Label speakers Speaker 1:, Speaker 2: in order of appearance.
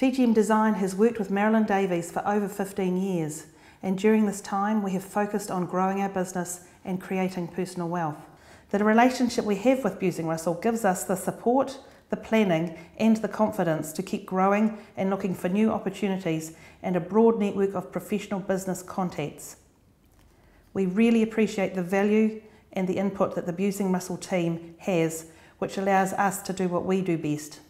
Speaker 1: TGM Design has worked with Marilyn Davies for over 15 years and during this time we have focused on growing our business and creating personal wealth. The relationship we have with Busing Russell gives us the support, the planning and the confidence to keep growing and looking for new opportunities and a broad network of professional business contacts. We really appreciate the value and the input that the Busing Russell team has, which allows us to do what we do best.